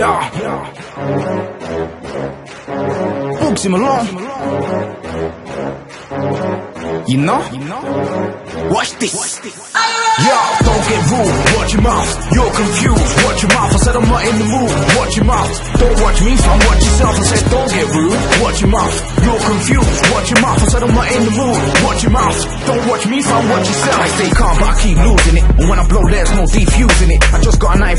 Yeah. Bugzy Malone. You know? Watch this. Yeah, don't get rude. Watch your mouth. You're confused. Watch your mouth. I said I'm not in the mood. Watch your mouth. Don't watch me, fam. Watch yourself. I said don't get rude. Watch your mouth. You're confused. Watch your mouth. I said I'm not in the mood. Watch your mouth. Don't watch me, fam. Watch yourself. I stay calm, but I keep losing it. And when I blow, there's no defusing it.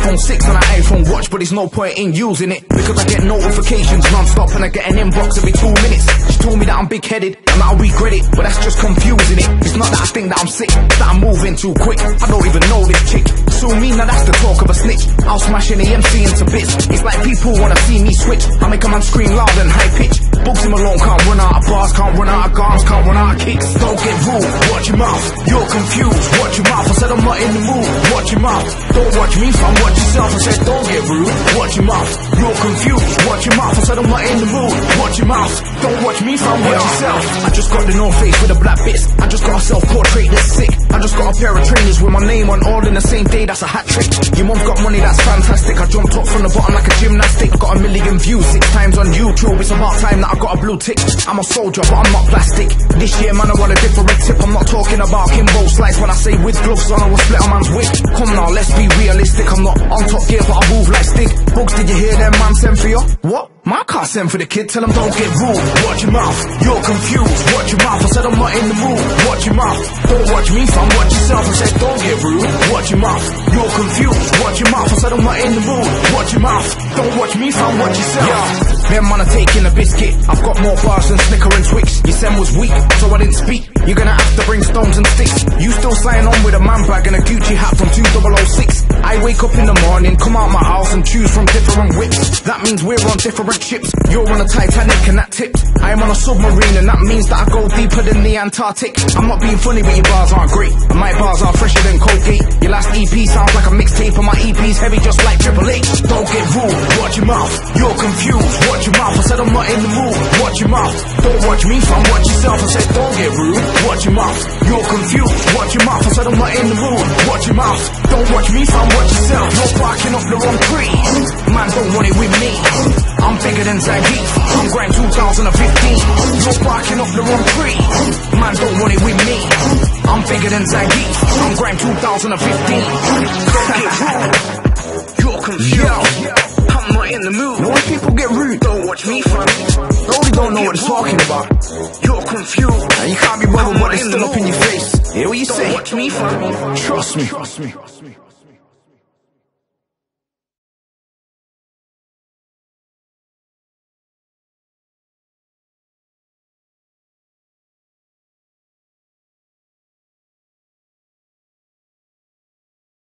iPhone 6 and an iPhone watch, but there's no point in using it. Because I get notifications non-stop and I get an inbox every two minutes. She told me that I'm big-headed and I'll regret it, but that's just confusing it. It's not that I think that I'm sick, that I'm moving too quick. I don't even know this chick. Sue me, now that's the talk of a snitch. I'll smash any MC into bits. It's like people wanna see me switch. I make a man scream loud and high pitch. Bugzy Malone, can't run out of bars, can't run out of guns, can't run out of kicks. Don't get rude, watch your mouth. You're confused, watch your mouth. I said I'm not in the mood, watch your mouth. Don't watch me, fam, watch yourself. I said don't get rude, watch your mouth. You're confused, watch your mouth. I said I'm not in the mood, watch your mouth. Don't watch me, fam, watch yourself. I just got the North Face with the black bits. I just got a self-portrait that's sick. I just got a pair of trainers with my name on all in the same day. That's a hat trick. Your mom's got money, that's fantastic. I jumped up from the bottom like a gymnastic. Got a times on YouTube. It's about time that I got a blue tick. I'm a soldier, but I'm not plastic. This year, man, I want a different tip. I'm not talking about Kimbo slice when I say with gloves on. I will split a man's wig. Come now, let's be realistic. I'm not on top gear, but I move like stick. Bugzy, did you hear them man send for you? What? My car send for the kid, tell him don't get rude. Watch your mouth, you're confused. Watch your mouth, I said I'm not in the mood. Watch your mouth, don't watch me, fam. Watch yourself, I said don't get rude. Watch your mouth, you're confused. Watch your mouth, I said I'm not in the mood. Watch your mouth, don't watch me, fam. Watch yourself. Yeah. Them man are taking a biscuit. I've got more bars than Snicker and Twix. Your Sem was weak, so I didn't speak. You're gonna have to bring stones and sticks. You still sign on with a man bag and a Gucci hat from 2006. I wake up in the morning, come out my house and choose from different whips. That means we're on different ships. You're on a Titanic and that tipped. I am on a submarine and that means that I go deeper than the Antarctic. I'm not being funny, but your bars aren't great. My bars are fresher than Colgate. Your last EP sounds like a mixtape, and my EP's heavy just like Triple H. Don't get rude, watch your mouth. You're confused, watch your mouth. I said I'm not in the mood, watch your mouth. Don't watch me, fam, watch yourself. I said don't get rude, watch your mouth. You're confused, watch your mouth. I said I'm not in the mood, watch your mouth. Don't watch me, fam, watch yourself. You're barking up the wrong tree. Man, don't want it with me. I'm bigger than Zangief. I'm grand 2015. You're barking up the wrong tree. Man, don't want it with me. I'm bigger than Zangief. I'm grand 2015. Don't get rude. You're confused. Not in the mood. No when people get rude, don't watch me. They only don't know what they're talking about. You're confused. And you can't be bothered what they're still up in your face. Hear what you say? Watch me, fam. Trust me. Trust me.